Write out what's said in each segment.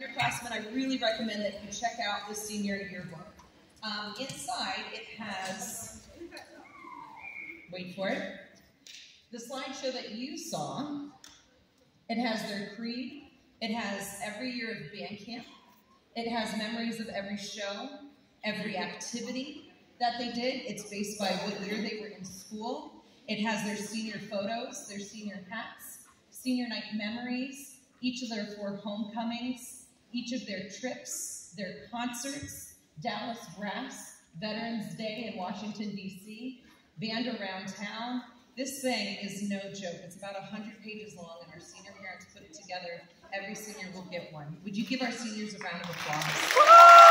Underclassmen, I really recommend that you check out the senior yearbook. Um, inside, it has, wait for it, the slideshow that you saw. It has their creed. It has every year of band camp. It has memories of every show, every activity that they did. It's based by what year they were in school. It has their senior photos, their senior hats, senior night memories, each of their four homecomings, each of their trips, their concerts, Dallas Brass, Veterans Day in Washington, D.C., Band Around Town. This thing is no joke. It's about 100 pages long, and our senior parents put it together. Every senior will get one. Would you give our seniors a round of applause?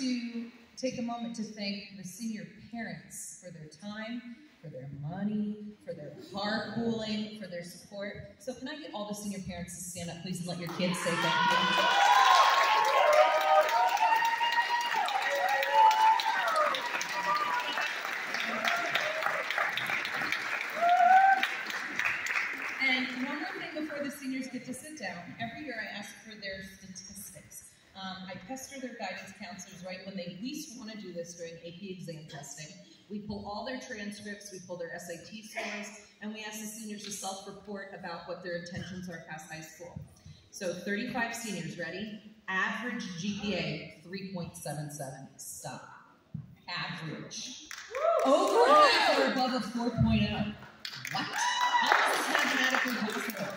To take a moment to thank the senior parents for their time, for their money, for their carpooling, for their support. So can I get all the senior parents to stand up, please, and let your kids say thank you? And one more thing before the seniors get to sit down. Every year I ask for their. Um, I pester their guidance counselors right when they least want to do this during AP exam testing. We pull all their transcripts, we pull their SAT scores, and we ask the seniors to self-report about what their intentions are past high school. So 35 seniors, ready? Average GPA, 3.77. Stop. Average. Over half are above a 4.0. What? How is this mathematically possible?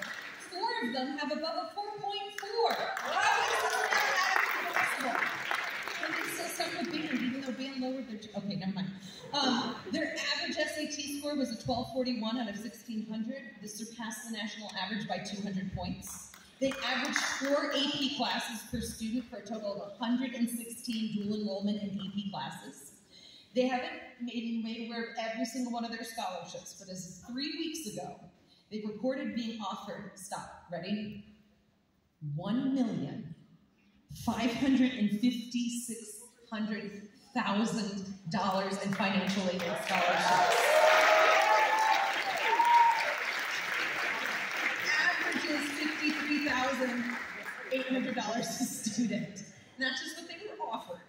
Four of them have above a 4.4. How is this And they still stuck with even though band lowered their. Okay, never mind. Um, their average SAT score was a 1241 out of 1600. This surpassed the national average by 200 points. They averaged four AP classes per student for a total of 116 dual enrollment in AP classes. They haven't made, made aware of every single one of their scholarships, but as three weeks ago, they reported being offered, stop, ready? One million five hundred and fifty-six hundred thousand dollars in financial aid and scholarships. Averages fifty-three thousand eight hundred dollars a student. Not just what they were offered.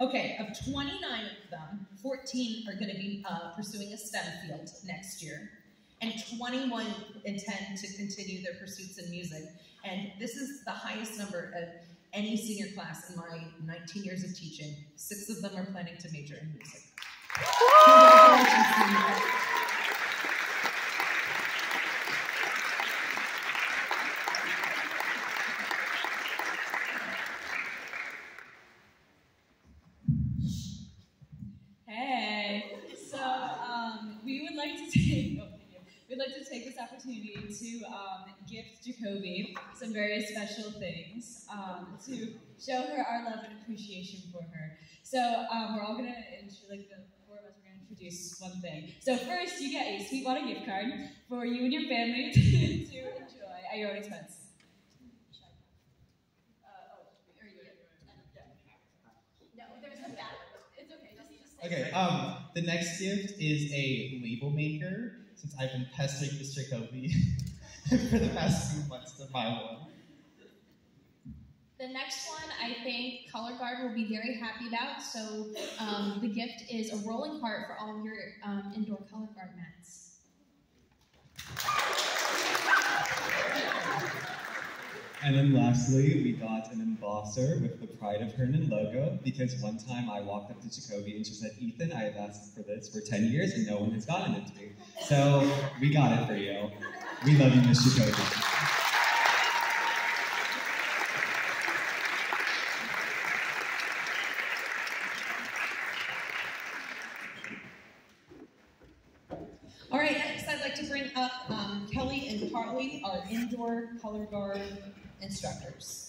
Okay, of 29 of them, 14 are going to be uh, pursuing a STEM field next year, and 21 intend to continue their pursuits in music. And this is the highest number of any senior class in my 19 years of teaching. Six of them are planning to major in music. Congratulations, seniors. Hey, so um, we would like to take oh, thank you. we'd like to take this opportunity to um, gift Jacoby some very special things um, to show her our love and appreciation for her. So um, we're all gonna like the four of us we're gonna introduce one thing. So first, you get a Sweetwater gift card for you and your family to enjoy at your own expense. Uh, oh, or you get- No, there's a bad. It's okay. Um, the next gift is a label maker, since I've been pestering Mr. Kobe for the past few months to buy one. The next one, I think Color Guard will be very happy about. So um, the gift is a rolling cart for all of your um, indoor Color Guard mats. And then lastly, we got an embosser with the Pride of Herndon logo because one time I walked up to Jacoby and she said, Ethan, I have asked for this for 10 years and no one has gotten it to me. So we got it for you. We love you, Miss Jacoby. All right, next I'd like to bring up um, Kelly and Carly, our indoor color guard instructors.